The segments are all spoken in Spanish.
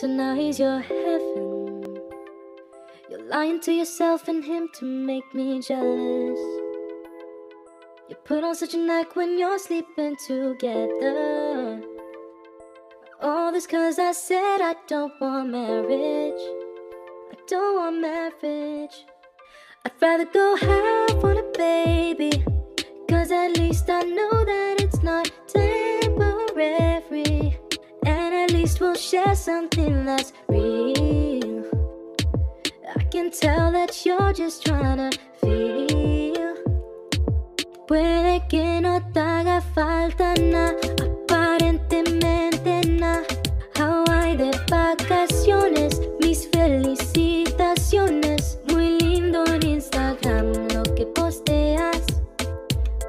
So now he's your heaven. You're lying to yourself and him to make me jealous. You put on such a act when you're sleeping together. All this cause I said I don't want marriage. I don't want marriage. I'd rather go half on a baby. Cause at least I least we'll share something that's real. I can tell that you're just trying to feel. Puede que no te haga falta nada, aparentemente nada. Hawaii de vacaciones, mis felicitaciones. Muy lindo en Instagram lo que posteas.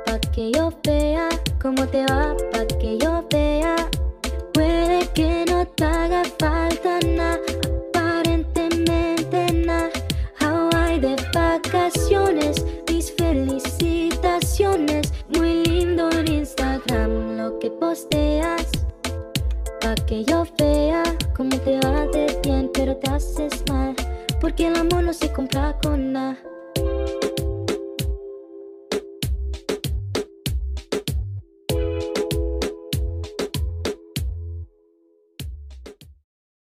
Pa' que yo vea cómo te va, pa' que yo vea. Puede que vacaciones, mis felicitaciones. Muy lindo en Instagram lo que posteas. Pa' que yo vea cómo te va de bien, pero te haces mal. Porque el amor no se compra con.